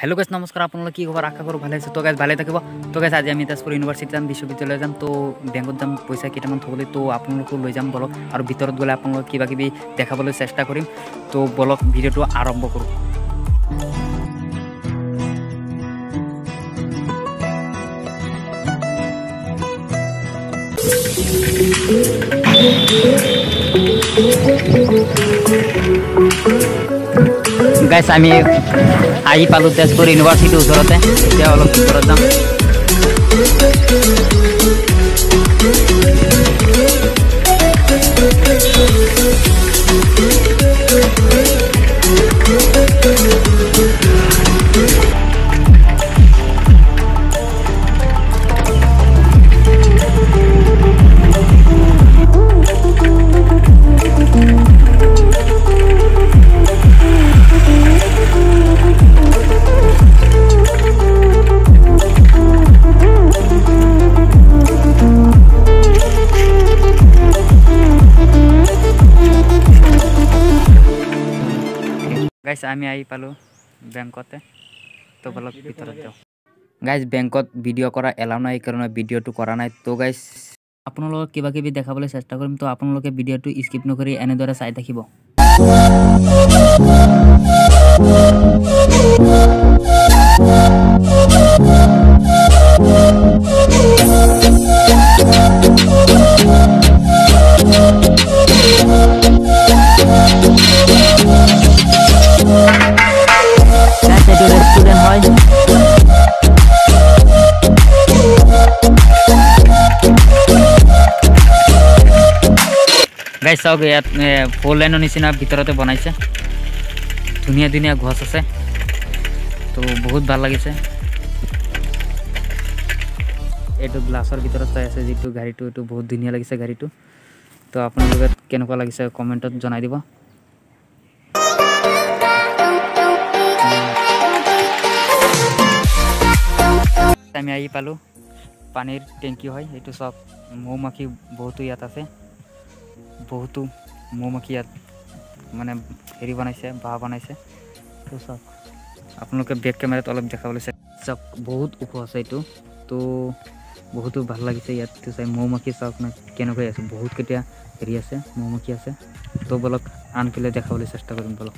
Hello guys নমস্কাৰ আপোনালোক কি খবৰ? আশা কৰোঁ ভালে আছে। তো গাইজ ভালে থাকিব। তো গাইজ আজি আমি তেজপুৰ ইউনিভাৰ্চিটি যাম বিশ্ববিদ্যালয় যাম। তো বেংকত যাম পইচা কেইটামান থ'বলৈ। তো আপোনালোকো লৈ যাম বলক আৰু ভিতৰত গ'লে আপোনালোক কিবা কিবি দেখাবলৈ চেষ্টা কৰিম। তো বলক ভিডিঅ'টো আৰম্ভ কৰোঁ। গাইছ আমি আহি পালোঁ তেজপুৰ ইউনিভাৰ্চিটিৰ ওচৰতে। এতিয়া অলপ ভিতৰত যাম। গাইছ আমি আহি পালোঁ বেংকতে। তো বলক ভিতৰত যাওঁ গাইজ বেংকত ভিডিঅ' কৰা এলাও নাই সেইকাৰণে ভিডিঅ'টো কৰা নাই। তো গাইজ আপোনালোকক কিবা কিবি দেখাবলৈ চেষ্টা কৰিম তো আপোনালোকে ভিডিঅ'টো স্কিপ নকৰি এনেদৰে চাই থাকিব। গাইজ চাওক ইয়াত ফ'ৰ লাইনৰ নিচিনা ভিতৰতে বনাইছে। ধুনীয়া ধুনীয়া গছ আছে। তো বহুত ভাল লাগিছে। এইটো গ্লাছৰ ভিতৰত চাই আছে যিটো গাড়ীটো এইটো বহুত ধুনীয়া লাগিছে গাড়ীটো। তো আপোনালোকে কেনেকুৱা লাগিছে কমেণ্টত জনাই দিব। আমি আহি পালোঁ। পানীৰ টেংকি হয় এইটো চাওক। মৌ মাখি বহুতো ইয়াত আছে। বহুতো মৌ মাখি ইয়াত মানে হেৰি বনাইছে বাঁহ বনাইছে। তো চাওক আপোনালোকে বেক কেমেৰাত অলপ দেখাবলৈ চাই চাওক বহুত ওখ আছে এইটো। তো বহুতো ভাল লাগিছে ইয়াত চাই মৌ মাখি চাওক না কেনেকৈ আছে বহুত কেতিয়া হেৰি আছে মৌ মাখি আছে। তো বলক আনফালে দেখাবলৈ চেষ্টা কৰিম বলক।